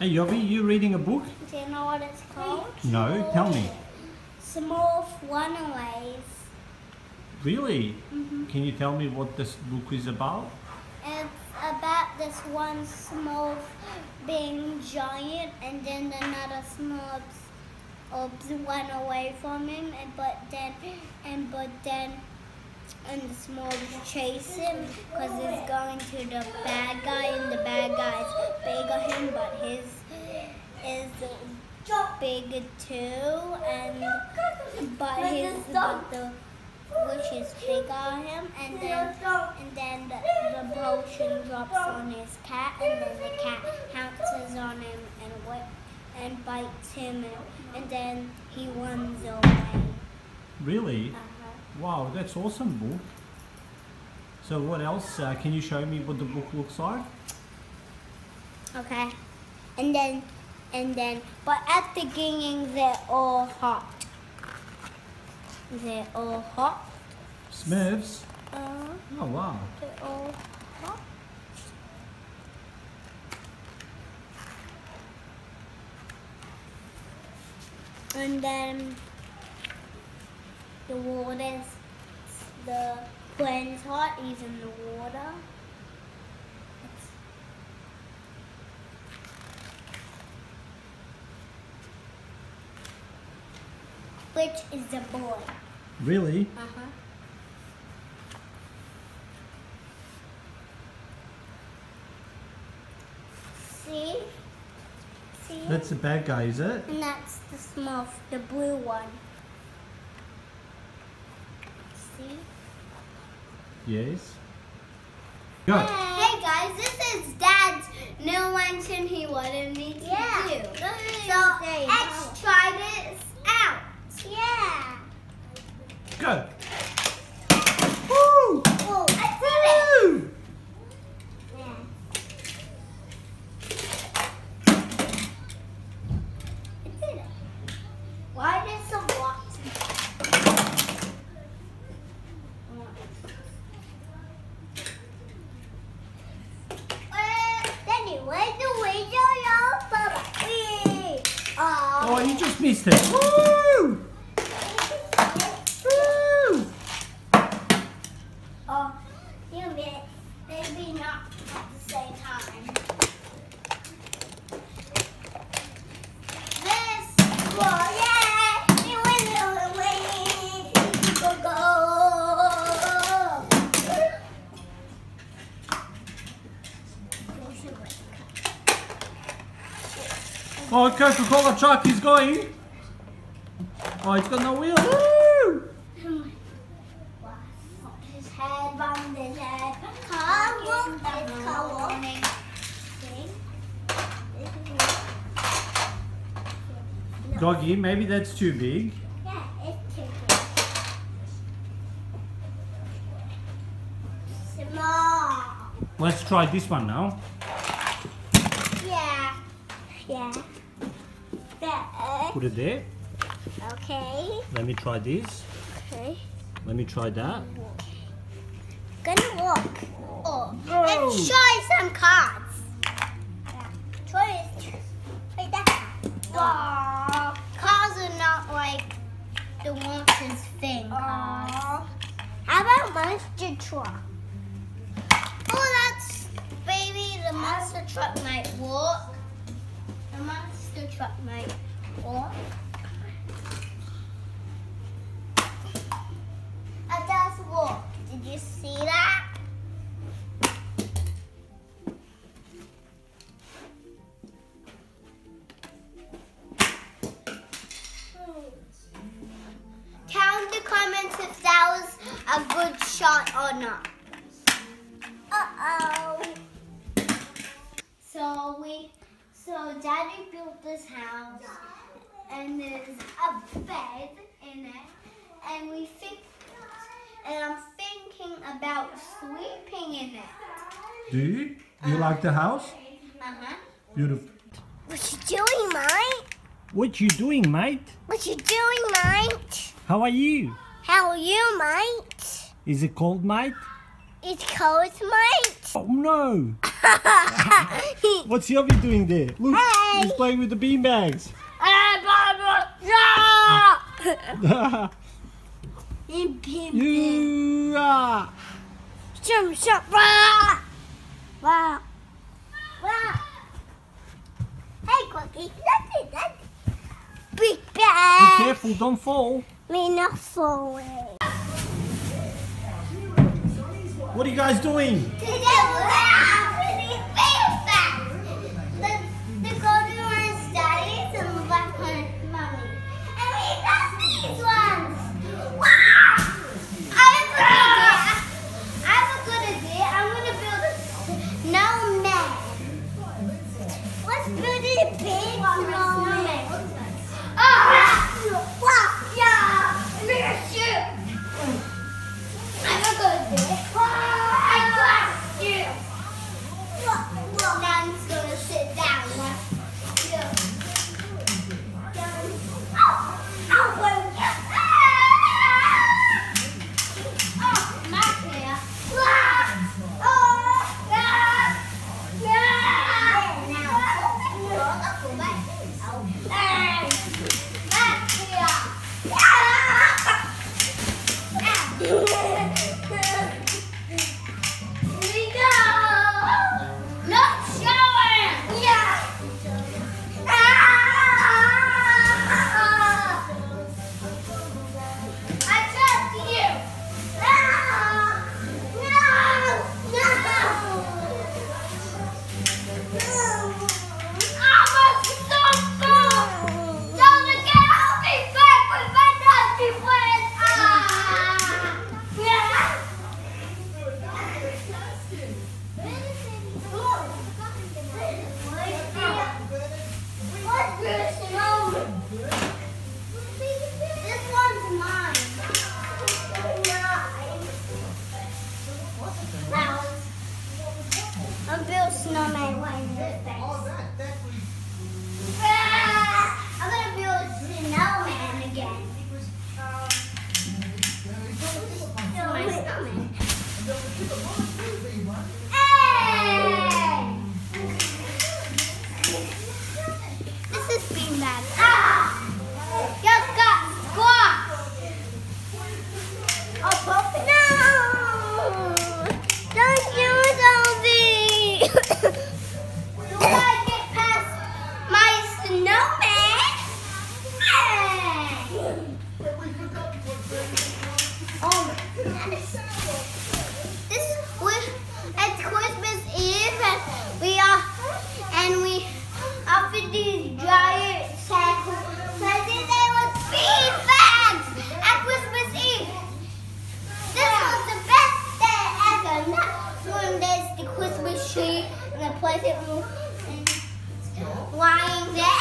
Hey Jovi, you reading a book? Do you know what it's called? No, tell me. Small Runaways. Really? Mm-hmm. Can you tell me what this book is about? It's about this one small being giant and then another small obs went away from him and but then and but then and the small chase him because he's going to the bad guy and the bad guy's bigger him but his is big too and but his but the which is bigger him and then and then the, the potion drops on his cat and then the cat pounces on him and what and bites him and, and then he runs away. Really? Uh-huh. Wow, that's awesome book. So what else? Uh, can you show me what the book looks like? Okay. And then and then but at the beginning they're all hot. They're all hot. Smurfs? Uh, Oh wow. they're all hot. And then the water's the plane's hot, even the water. Which is the boy. Really? Uh-huh. See? See? That's the bad guy, is it? and that's the smurf, the blue one. See? Yes. Go. Hey guys, this is Dad's new invention he wanted me to Yeah. do. So, Let's try this out. Yeah. Go. Woo! Oh, I did it. Woo! Yeah. I did it. Why did some blocks? Daddy, where's the window, y'all? Papa. Oh, you just missed it. Woo! Oh, Coca-Cola truck is going. Oh, it's got no wheel. Woo! his head, bummed his head. Car walk, Walking down it's the car walk. morning. Doggy, maybe that's too big. Yeah, it's too big. Small. Let's try this one now. Yeah. Yeah. That. Put it there. Okay. Let me try this. Okay. Let me try that. Gonna walk. Oh. Go! Let's try some cards. Try it. Try that. Aw, cars are not like the monster's thing cars. How about monster truck? Oh, that's baby. The monster truck might walk. The monster truck might walk. It does walk. Did you see that? In the comments if that was a good shot or not. Uh-oh. So we, so Daddy built this house, and there's a bed in it. And we think, and I'm thinking about sleeping in it. Do you? Do you um, like the house? Uh-huh. Beautiful. What you doing, mate? What you doing, mate? What you doing, mate? How are you? How are you, mate? Is it cold, mate? It's cold, mate. Oh no! What's Jovi doing there? Look, hey. he's playing with the beanbags you ah. Jump shot. Wah. Wah. Wah. Hey, Quirky. That's it. That's it. Be careful. Don't fall. Me not falling. What are you guys doing? big pleasant lying there.